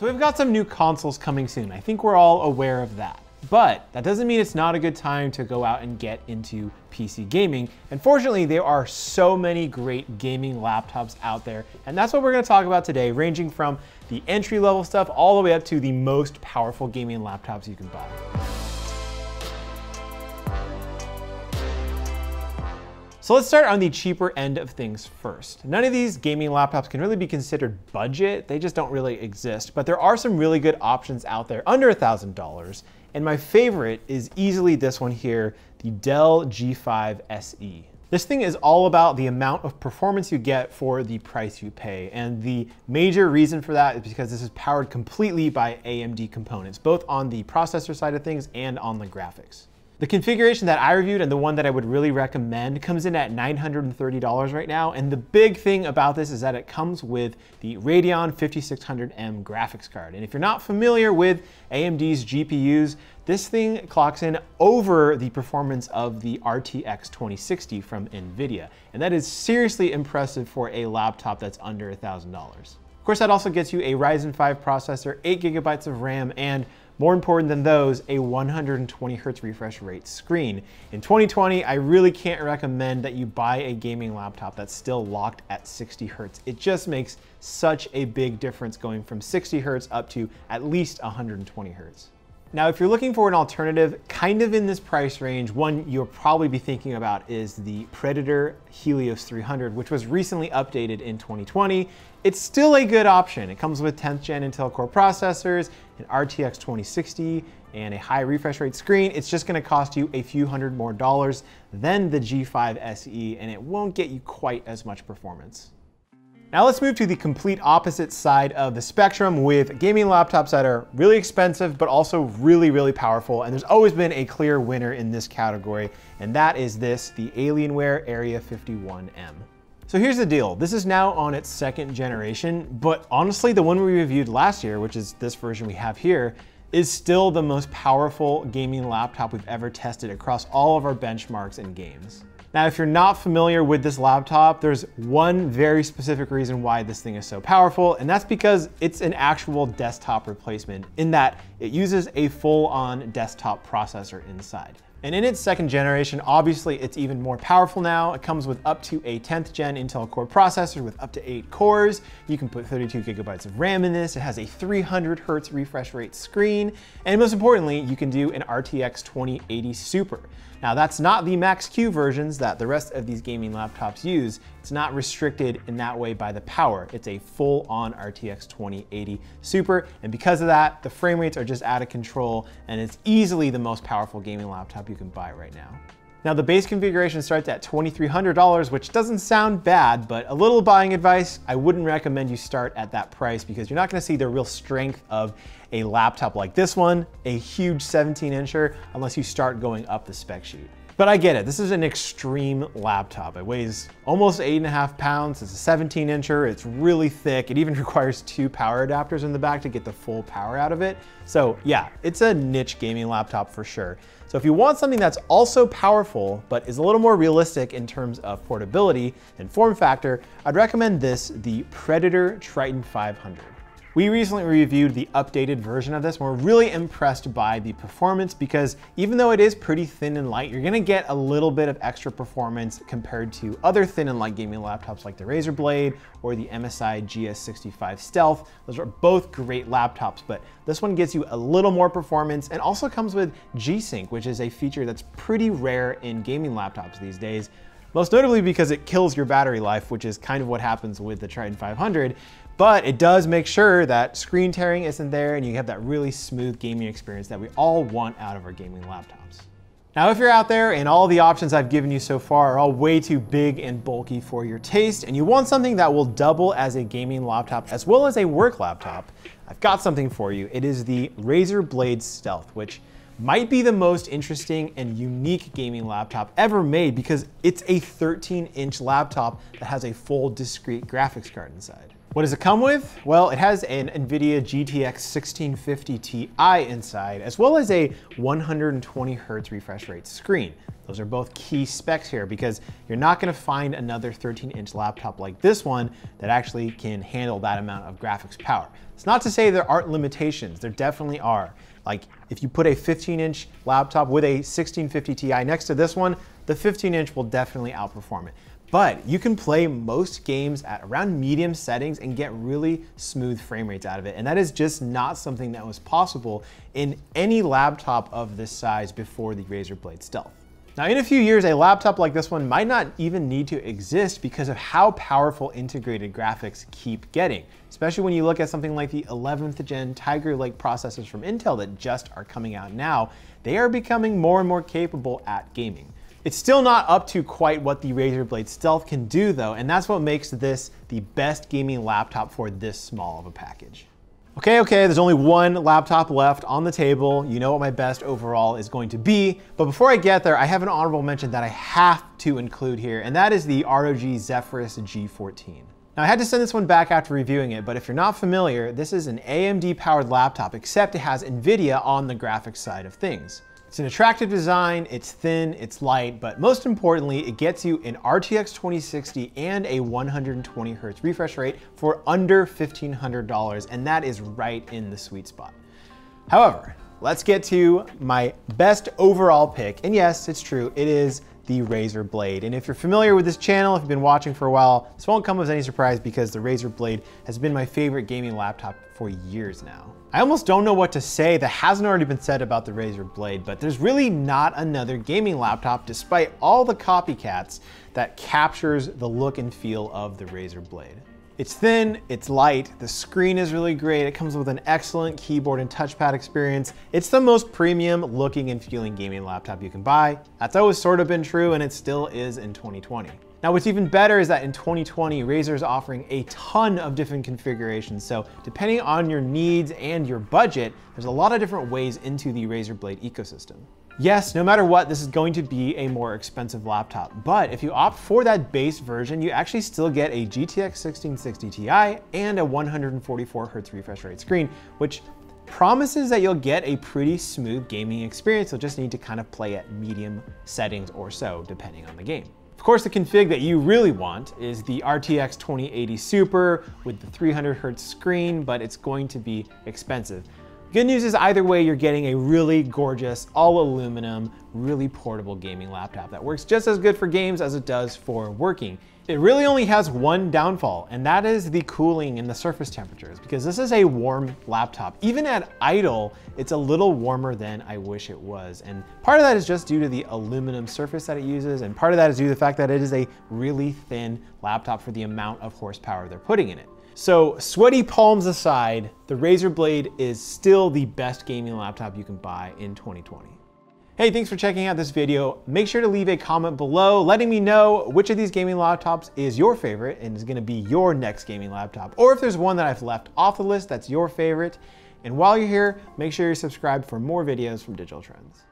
So we've got some new consoles coming soon. I think we're all aware of that. But that doesn't mean it's not a good time to go out and get into PC gaming. And fortunately, there are so many great gaming laptops out there. And that's what we're gonna talk about today, ranging from the entry level stuff all the way up to the most powerful gaming laptops you can buy. So let's start on the cheaper end of things first. None of these gaming laptops can really be considered budget, they just don't really exist, but there are some really good options out there under $1,000. And my favorite is easily this one here, the Dell G5 SE. This thing is all about the amount of performance you get for the price you pay. And the major reason for that is because this is powered completely by AMD components, both on the processor side of things and on the graphics. The configuration that I reviewed and the one that I would really recommend comes in at $930 right now. And the big thing about this is that it comes with the Radeon 5600M graphics card. And if you're not familiar with AMD's GPUs, this thing clocks in over the performance of the RTX 2060 from NVIDIA. And that is seriously impressive for a laptop that's under $1,000. Of course, that also gets you a Ryzen 5 processor, 8 gigabytes of RAM, and more important than those, a 120 hertz refresh rate screen. In 2020, I really can't recommend that you buy a gaming laptop that's still locked at 60 hertz. It just makes such a big difference going from 60 hertz up to at least 120 hertz. Now, if you're looking for an alternative kind of in this price range, one you'll probably be thinking about is the Predator Helios 300, which was recently updated in 2020. It's still a good option. It comes with 10th gen Intel Core processors, an RTX 2060, and a high refresh rate screen. It's just gonna cost you a few hundred more dollars than the G5 SE, and it won't get you quite as much performance. Now let's move to the complete opposite side of the spectrum with gaming laptops that are really expensive, but also really, really powerful. And there's always been a clear winner in this category, and that is this, the Alienware Area 51M. So here's the deal. This is now on its second generation, but honestly, the one we reviewed last year, which is this version we have here, is still the most powerful gaming laptop we've ever tested across all of our benchmarks and games. Now, if you're not familiar with this laptop, there's one very specific reason why this thing is so powerful, and that's because it's an actual desktop replacement in that it uses a full-on desktop processor inside. And in its second generation, obviously it's even more powerful now. It comes with up to a 10th gen Intel Core processor with up to eight cores. You can put 32 gigabytes of RAM in this. It has a 300 hertz refresh rate screen. And most importantly, you can do an RTX 2080 Super. Now that's not the Max-Q versions that the rest of these gaming laptops use. It's not restricted in that way by the power. It's a full-on RTX 2080 Super, and because of that, the frame rates are just out of control, and it's easily the most powerful gaming laptop you can buy right now. Now the base configuration starts at $2,300, which doesn't sound bad, but a little buying advice, I wouldn't recommend you start at that price because you're not gonna see the real strength of a laptop like this one, a huge 17 incher, unless you start going up the spec sheet. But I get it, this is an extreme laptop. It weighs almost eight and a half pounds, it's a 17 incher, it's really thick. It even requires two power adapters in the back to get the full power out of it. So yeah, it's a niche gaming laptop for sure. So if you want something that's also powerful, but is a little more realistic in terms of portability and form factor, I'd recommend this, the Predator Triton 500. We recently reviewed the updated version of this and we're really impressed by the performance because even though it is pretty thin and light, you're gonna get a little bit of extra performance compared to other thin and light gaming laptops like the Razer Blade or the MSI GS65 Stealth. Those are both great laptops, but this one gives you a little more performance and also comes with G-Sync, which is a feature that's pretty rare in gaming laptops these days most notably because it kills your battery life, which is kind of what happens with the Triton 500, but it does make sure that screen tearing isn't there and you have that really smooth gaming experience that we all want out of our gaming laptops. Now, if you're out there and all the options I've given you so far are all way too big and bulky for your taste, and you want something that will double as a gaming laptop as well as a work laptop, I've got something for you. It is the Razer Blade Stealth, which might be the most interesting and unique gaming laptop ever made because it's a 13 inch laptop that has a full discrete graphics card inside. What does it come with? Well, it has an NVIDIA GTX 1650 Ti inside, as well as a 120 hertz refresh rate screen. Those are both key specs here because you're not gonna find another 13 inch laptop like this one that actually can handle that amount of graphics power. It's not to say there aren't limitations, there definitely are. Like if you put a 15 inch laptop with a 1650 Ti next to this one, the 15 inch will definitely outperform it. But you can play most games at around medium settings and get really smooth frame rates out of it. And that is just not something that was possible in any laptop of this size before the Razer Blade Stealth. Now in a few years, a laptop like this one might not even need to exist because of how powerful integrated graphics keep getting, especially when you look at something like the 11th gen Tiger Lake processors from Intel that just are coming out now. They are becoming more and more capable at gaming. It's still not up to quite what the Razer Blade Stealth can do though, and that's what makes this the best gaming laptop for this small of a package. Okay, okay, there's only one laptop left on the table. You know what my best overall is going to be. But before I get there, I have an honorable mention that I have to include here, and that is the ROG Zephyrus G14. Now I had to send this one back after reviewing it, but if you're not familiar, this is an AMD powered laptop, except it has NVIDIA on the graphics side of things. It's an attractive design, it's thin, it's light, but most importantly, it gets you an RTX 2060 and a 120 hertz refresh rate for under $1,500, and that is right in the sweet spot. However, let's get to my best overall pick, and yes, it's true, it is the Razer Blade. And if you're familiar with this channel, if you've been watching for a while, this won't come as any surprise because the Razer Blade has been my favorite gaming laptop for years now. I almost don't know what to say that hasn't already been said about the Razer Blade, but there's really not another gaming laptop despite all the copycats that captures the look and feel of the Razer Blade. It's thin, it's light, the screen is really great, it comes with an excellent keyboard and touchpad experience. It's the most premium looking and feeling gaming laptop you can buy. That's always sort of been true and it still is in 2020. Now what's even better is that in 2020, Razer is offering a ton of different configurations. So depending on your needs and your budget, there's a lot of different ways into the Razer Blade ecosystem. Yes, no matter what, this is going to be a more expensive laptop, but if you opt for that base version, you actually still get a GTX 1660 Ti and a 144 Hz refresh rate screen, which promises that you'll get a pretty smooth gaming experience. You'll just need to kind of play at medium settings or so, depending on the game. Of course, the config that you really want is the RTX 2080 Super with the 300 hertz screen, but it's going to be expensive. Good news is either way, you're getting a really gorgeous, all aluminum, really portable gaming laptop that works just as good for games as it does for working. It really only has one downfall, and that is the cooling and the surface temperatures, because this is a warm laptop. Even at idle, it's a little warmer than I wish it was. And part of that is just due to the aluminum surface that it uses, and part of that is due to the fact that it is a really thin laptop for the amount of horsepower they're putting in it. So sweaty palms aside, the Razer Blade is still the best gaming laptop you can buy in 2020. Hey, thanks for checking out this video. Make sure to leave a comment below letting me know which of these gaming laptops is your favorite and is gonna be your next gaming laptop. Or if there's one that I've left off the list that's your favorite. And while you're here, make sure you're subscribed for more videos from Digital Trends.